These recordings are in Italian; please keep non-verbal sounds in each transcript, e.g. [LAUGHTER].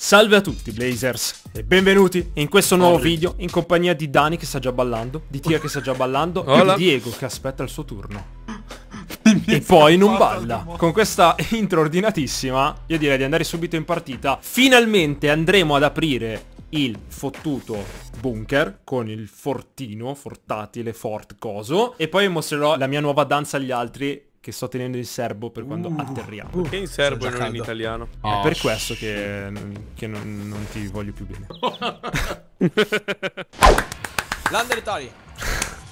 Salve a tutti Blazers e benvenuti in questo nuovo video in compagnia di Dani che sta già ballando, di Tia che sta già ballando Hola. e di Diego che aspetta il suo turno. e poi non balla. Con questa intro ordinatissima io direi di andare subito in partita. Finalmente andremo ad aprire il fottuto bunker con il fortino, fortatile, fort coso e poi mostrerò la mia nuova danza agli altri che sto tenendo in serbo per quando atterriamo. Che in serbo e non in caldo. italiano? È per questo che, che non, non ti voglio più bene. [LAUGHS] Lande letali.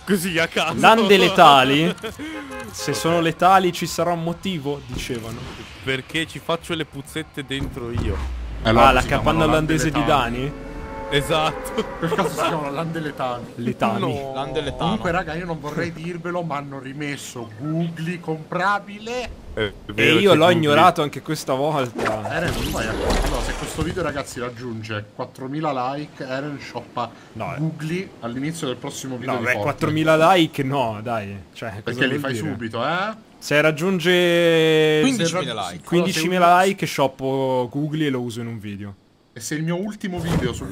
Così a caso. Lande letali? [LAUGHS] Se sono letali ci sarà un motivo, dicevano. Perché ci faccio le puzzette dentro io. ah, la capanna olandese di Dani? Esatto. Per caso si chiamano lande letali. Letali. Lande letano. Comunque raga io non vorrei dirvelo ma hanno rimesso Googly comprabile È E io l'ho ignorato anche questa volta. Eren tu vai a allora, se questo video ragazzi raggiunge 4000 like Eren shoppa No, eh. Googly all'inizio del prossimo video No, beh, Fortnite. 4000 like no, dai. Cioè, perché li fai dire? subito eh Se raggiunge 15.000 like. Allora, 15.000 se un- like, shoppo Google e lo uso in un video. E se il mio ultimo video su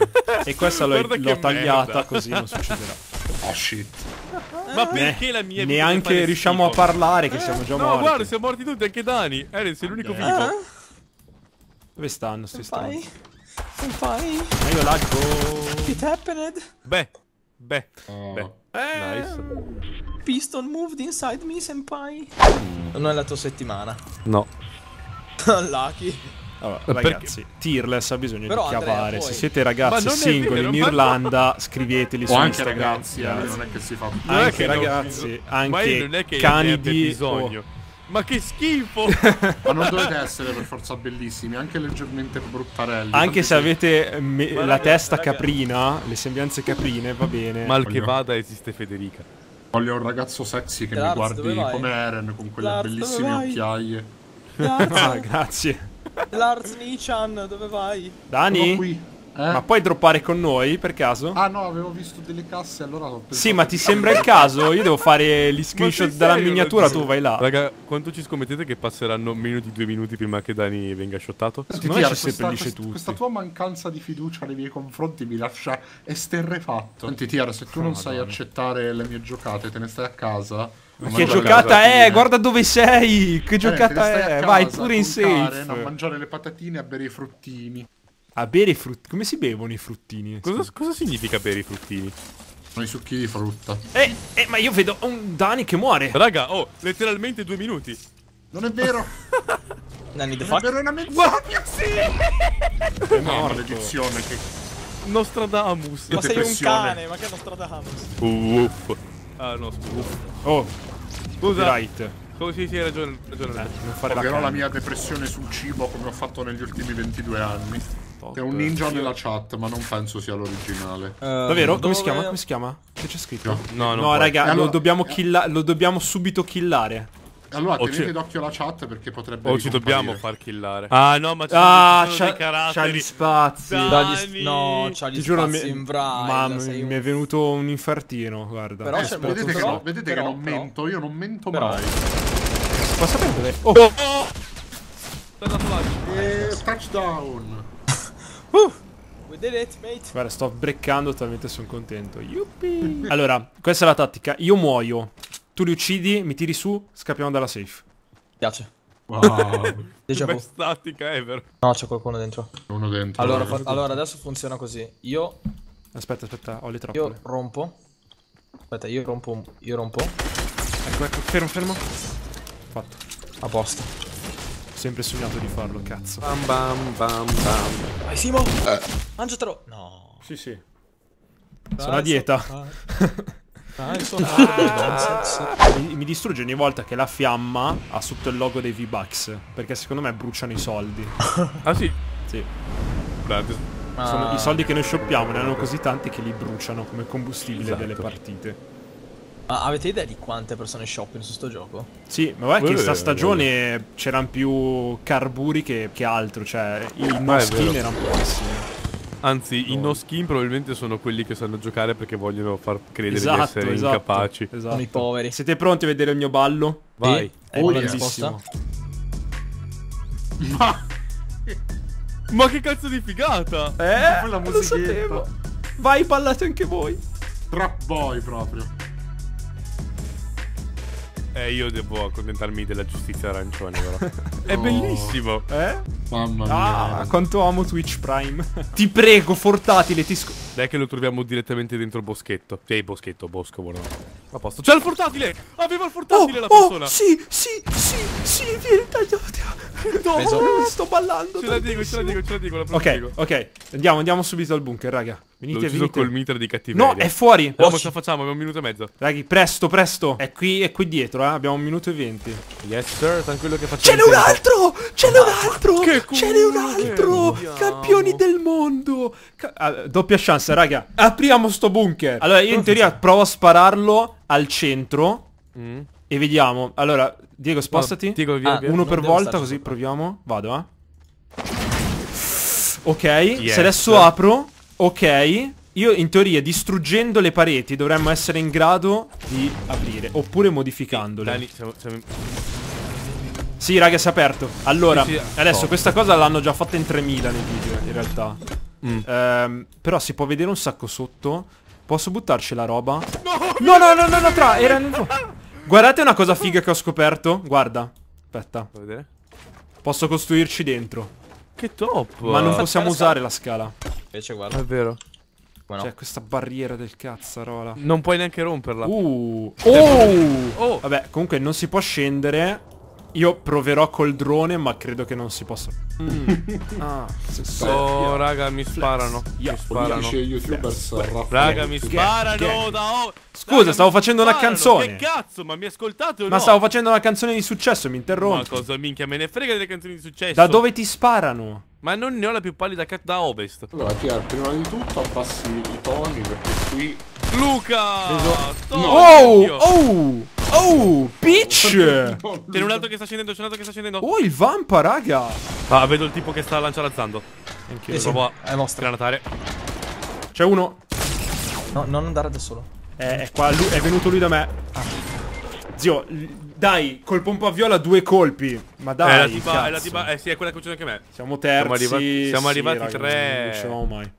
E questa l'ho, tagliata merda. così non succederà. oh shit Ma perché la mia vita Neanche riusciamo a schifo? parlare che siamo già No, morti. guarda, siamo morti tutti, anche Dani. Eren, sei l'unico vivo. Dove stanno sti stronzi? Senpai. Ma io laggo. It happened. Beh, beh, Oh. beh. Nice. Piston moved inside me, senpai. Non è la tua settimana. No. [LAUGHS] Lucky. Allora, ragazzi, Tearless ha bisogno Però, di Andrea, chiavare. poi- Se siete Ma ragazzi singoli vero, in ma- Irlanda, scriveteli su o anche Instagram. ragazzi eh, Grazie. non è che si fa Non Anche non- ragazzi, Ma anche non è che cani di... bisogno. oh, Ma che schifo! [LAUGHS] ma non dovete essere per forza bellissimi anche leggermente bruttarelli anche se sì. avete me- Ma la raga, testa raga. caprina, le sembianze caprine, va bene. Mal che vada esiste Federica. Voglio un ragazzo sexy che Lars, mi guardi come Eren con quelle Lars, bellissime occhiaie. Ah, grazie. Lars Nichan, dove vai? Dani? Sono qui. Eh? Ma puoi droppare con noi per caso? Ah no, avevo visto delle casse allora ho pensato Sì, ma ti sembra il caso? Io devo fare gli screenshot serio? miniatura, tu vai là. Raga, quanto ci scommettete che passeranno meno di due minuti prima che Dani venga shottato? Secondo me ci questa, seppellisce tutti. questa tua mancanza di fiducia nei miei confronti mi lascia esterrefatto. Senti Tiara, se tu non sai accettare le mie giocate, te ne stai a casa. non Che giocata è? Guarda dove sei! Che Eh, giocata a è? casa Vai pure in safe. no, A mangiare le patatine e a bere i fruttini. A bere i frutti. Come si bevono i fruttini? Cosa, cosa significa bere i fruttini? Sono i succhi di frutta. Eh, eh, ma io vedo un Dani che muore. Raga, oh, letteralmente due minuti. Non è vero! [LAUGHS] Nanni the Non è fuck. vero, è una menzogna! È No, morto. maledizione che... Nostradamus. Ma sei un depressione. cane, ma che Nostradamus? Uff. Ah, no, scusa. Oh, Scusa. right. Oh, sì, sì, hai ragione. hai ragione. Eh, non fare la Pagherò la canna. mia depressione sul cibo come ho fatto negli ultimi 22 anni. Top. C'è un ninja nella chat, ma non penso sia l'originale. Davvero? Come si chiama? Come si chiama? Che c'è scritto? No, non No, puoi. raga, E allora- lo, dobbiamo killa- lo dobbiamo subito killare. Allora, tenete c'è- d'occhio la chat perché potrebbe Oh, ci dobbiamo far killare. Ah, no, ma ci Ah, c'ha, c'ha gli spazi. Dagli-. No, c'ha gli Ti giuro, spazi mi, in braille. ma sei mi un- mi è venuto un infartino, guarda. Però Eh, c'è Vedete, che, Però- no- vedete però- che non però- mento, io non mento però- mai. Sapere dove? Oh, Oh, oh! Eh, touchdown! We did it, mate. guarda, sto breccando talmente sono contento. Yuppie. Allora, questa è la tattica. Io muoio. Tu li uccidi, mi tiri su, scappiamo dalla safe. Piace. Wow. [LAUGHS] Déjà vu. Best tattica ever. No, c'è qualcuno dentro. Uno dentro. Allora, fa- allora, adesso funziona così. Io, Aspetta, aspetta, ho le io troppole. rompo. Aspetta, io rompo. Io rompo. Ecco, ecco, fermo, fermo. Fatto. A posto. Ho sempre sognato di farlo, cazzo. Bam bam bam bam. Vai, Simo! Mangiatelo! No. Sì, sì. Sono a dieta. [LAUGHS] Dai, sono ah. Mi, mi distrugge ogni volta che la fiamma ha sotto il logo dei V-Bucks. Perché secondo me bruciano i soldi. [LAUGHS] Ah, sì. Sì. Beh, Sono Ah. i soldi che noi shoppiamo, ne hanno così tanti che li bruciano come combustibile Esatto. delle partite. Ma avete idea di quante persone shopping su sto gioco? Sì, ma guarda che in sta Eh, stagione c'erano più carburi che, che altro, cioè i no Ma è skin erano pochissimi. Anzi, i no skin probabilmente sono quelli che sanno giocare perché vogliono far credere Esatto, di essere esatto, incapaci. esatto. Sono i poveri. Siete pronti a vedere il mio ballo? Vai. È Oh, bellissimo. [LAUGHS] Ma Ma che cazzo di figata! Eh, musichetta. sapevo. Vai, ballate anche voi. Trap boy proprio. Eh, io devo accontentarmi della giustizia arancione, però. [LAUGHS] È Oh. bellissimo. Eh? Mamma mia. Ah, quanto amo Twitch Prime. [LAUGHS] Ti prego, fortatile, ti sc- Dai che lo troviamo direttamente dentro il boschetto. Sì, boschetto, bosco, buono. A posto. C'è il portatile! Aveva il portatile la persona! Oh, sì, sì, sì, sì, vieni. Preso. No, sto ballando. Ce la dico, ce la dico, ce la dico, la Ok, dico. ok, andiamo, andiamo subito al bunker, raga. L'ho Venite, ucciso venite. col mitra di cattiveria. No, è fuori. Oh, ma ce la facciamo, abbiamo un minuto e mezzo. Raghi, presto, presto. È qui, è qui dietro, eh. Abbiamo un minuto e venti. Yes, sir, tranquillo che Ce facciamo. n'è un altro! Ce n'è un altro! Che Ce n'è un altro! Campioni del mondo! Ca- ah, doppia chance, raga. Apriamo sto bunker. Allora, io in teoria provo a spararlo al centro Mm. e vediamo. Allora, Diego, spostati. Diego, via, Ah, via. Uno per volta, così sopra. proviamo. Vado, eh. Ok, Yes. se adesso apro, ok. Io in teoria distruggendo le pareti dovremmo essere in grado di aprire. Oppure modificandole. Dani, siamo, siamo... Sì, raga, si è aperto. Allora, Sì, sì, adesso top. questa cosa l'hanno già fatta in 3000 nei video, in realtà. Mm. Ehm, però si può vedere un sacco sotto. Posso buttarci la roba? No, no, no, no, no, tra, era nel... Guardate una cosa figa che ho scoperto. Guarda. Aspetta. Posso costruirci dentro. Che top! Ma non possiamo usare la scala. Invece guarda. È vero. No? Cioè, questa barriera del cazzarola. Non puoi neanche romperla. Uh. Oh! Oh! Vabbè, comunque non si può scendere. Io proverò col drone, ma credo che non si possa. Mm. [LAUGHS] Ah, se- Oh, raga, mi sparano. Yeah. Mi sparano. YouTubers Raga, mi sparano da oh. Scusa, Raga, stavo facendo una sparano. canzone. Che cazzo, ma mi ascoltate o Ma no? stavo facendo una canzone di successo, mi Ma interrompi. cosa minchia, me ne frega delle canzoni di successo. Da dove ti sparano? Ma non ne ho la più pallida cazzo da ovest. Allora, Pier, prima di tutto abbassi i toni perché qui... Luca! Tony, Oh! Dio. Oh! Oh! Peach! C'è un altro che sta scendendo, c'è un altro che sta scendendo. Oh, il Vampa, raga! Ah, vedo il tipo che sta lancialazzando. Anch'io. Sì, sì, Provo a è vostra. granatare. C'è uno. No, non andare da solo. È, è qua, lui- è venuto lui da me. Zio, l- dai, col pompa a viola due colpi. Ma è la dai, tipa, cazzo. è la tipa, eh sì, è quella che uccide anche me. Siamo terzi. Siamo arrivati- siamo sì, arrivati raga, tre. Non riuscivamo mai.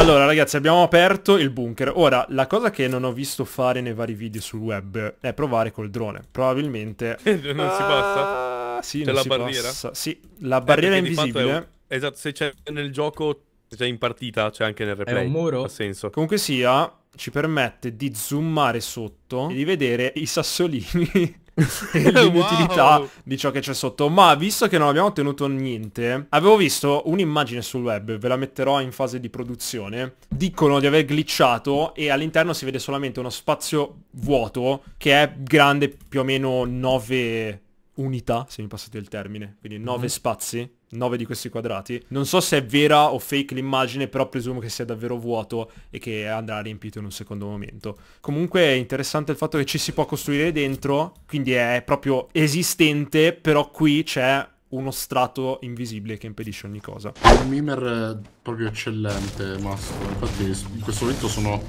Allora ragazzi abbiamo aperto il bunker Ora la cosa che non ho visto fare nei vari video sul web È provare col drone Probabilmente [LAUGHS] non si passa? Ah, Sì C'è la si barriera? passa. Sì la barriera Eh, è invisibile un- Esatto, se c'è nel gioco, c'è in partita, c'è anche nel replay. un muro? Ha senso. Comunque sia ci permette di zoomare sotto E di vedere i sassolini [LAUGHS] [LAUGHS] [LAUGHS] l'inutilità Wow. di ciò che c'è sotto Ma visto che non abbiamo ottenuto niente Avevo visto un'immagine sul web Ve la metterò in fase di produzione Dicono di aver glitchato E all'interno si vede solamente uno spazio vuoto Che è grande più o meno 9 unità Se mi passate il termine Quindi 9 spazi 9 di questi quadrati Non so se è vera o fake l'immagine Però presumo che sia davvero vuoto E che andrà riempito in un secondo momento Comunque è interessante il fatto che ci si può costruire dentro Quindi è proprio esistente Però qui c'è uno strato invisibile che impedisce ogni cosa Il mimer è proprio eccellente, Mastro. Infatti in questo momento sono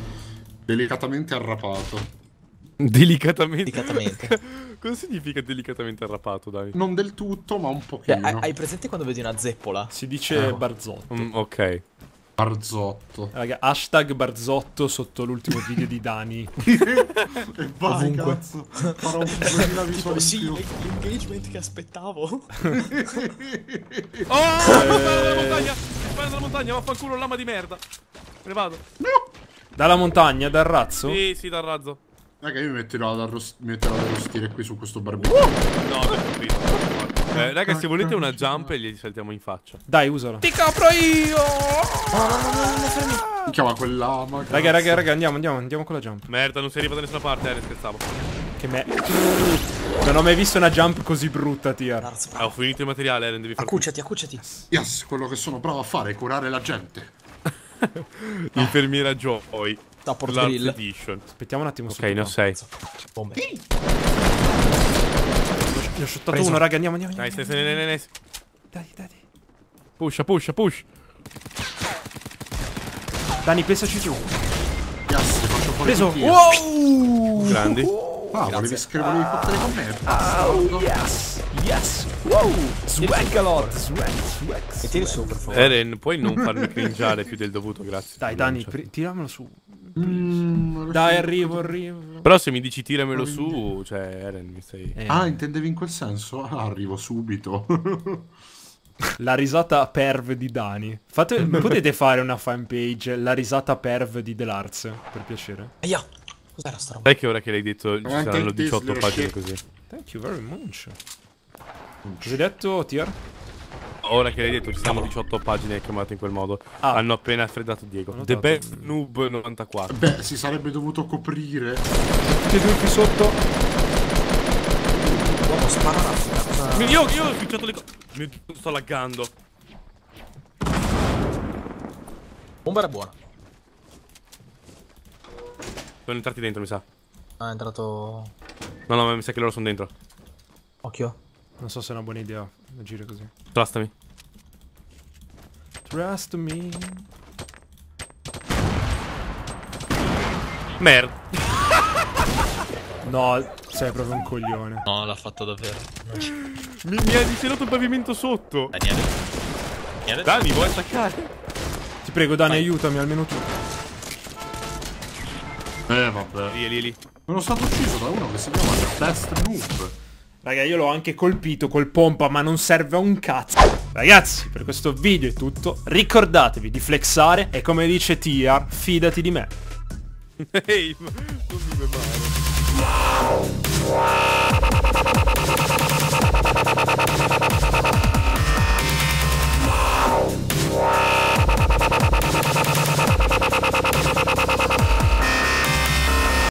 delicatamente arrapato. [LAUGHS] Delicatamente. Delicatamente. [LAUGHS] Cosa significa delicatamente arrapato, Dani? Non del tutto, ma un Cioè, pochino. hai, hai presente quando vedi una zeppola? Si dice Eh. barzotto Mm, ok. Barzotto. Raga, hashtag barzotto sotto l'ultimo video di Dani [LAUGHS] e vai, Ovunque. cazzo. Farò un 2000 visuali in sì, l'engagement che aspettavo. Oh! Mi spara dalla montagna! Spara dalla montagna, vaffanculo lama di merda! Me ne vado. Dalla montagna, dal razzo Sì, sì, dal razzo. Raga, io mi metterò ad, arrost- mi metterò ad arrostire qui su questo barbecue. No, beh, capito. Eh, raga, se volete una jump, gli saltiamo in faccia. Dai, usala. Ti copro io! Si chiama quell'ama. Raga, raga, raga, andiamo, andiamo, andiamo con la jump. Merda, non sei arrivato da nessuna parte, eh, ne scherzavo. Che me... Non ho mai visto una jump così brutta, tia. Ah, ho finito il materiale, Eren, devi fare Accucciati, accucciati. Yes, quello che sono bravo a fare è curare la gente. [LAUGHS] Infermiera Joy. Grill. Edition. Aspettiamo un attimo Ok, ne ho qua. sei. Bombe. Ne ho shottato Preso. uno, raga, andiamo, andiamo. Nice, nice, nice, nice. Dai, dai, dai. Pusha, pusha, push. Dani, pensaci tu. Yes, faccio fuori Preso. Wow! Grandi. Ah, volevi scrivere volevi fottere con me? Oh, yes. Yes. Wow. Swag a lot. Swag, swag, E tiri su, per favore. Eren, puoi non farmi cringiare più del dovuto, grazie. Dai, Dani, tiramelo su. Mm, Dai, arrivo, arrivo. Però se mi dici tiramelo su, cioè, Eren, mi stai... Eh, Ah, intendevi in quel senso? Ah, arrivo subito. [LAUGHS] La risata perv di Dani. Fate, [LAUGHS] potete fare una fanpage, la risata perv di Delarz, per piacere. Aia. Cos'era sta roba? Sai che ora che l'hai detto ci Anche saranno il Disney 18 lo pagine shit. così. Thank you very much. Cosa hai detto, Tier? Ora che l'hai detto ci saranno 18 pagine chiamate in quel modo. Ah. Hanno appena freddato Diego. The. Best Noob 94. Beh, si sarebbe dovuto coprire. Tutti e due qui sotto. Uomo, spara. Cosa... Mi- Io, io ho switchato le cose. Mi sto laggando. Bomba era buona. Sono entrati dentro, mi sa. Ah, è entrato... No, no, ma mi sa che loro sono dentro. Occhio. Non so se è una buona idea agire così. Trustami. Trust me. Merda. No, sei proprio un coglione. No, l'ha fatto davvero. Mi, mi ha disegnato il pavimento sotto. Daniele. Daniele. Dani, vuoi attaccare? Ti prego, Dani, aiutami almeno tu. Eh, vabbè. Lì, lì, lì. Sono stato ucciso da uno che si chiama Best Noob. Raga, io l'ho anche colpito col pompa, ma non serve a un cazzo. Ragazzi, per questo video è tutto. Ricordatevi di flexare e come dice Tia, fidati di me. [LAUGHS] Ehi, hey, non mi male.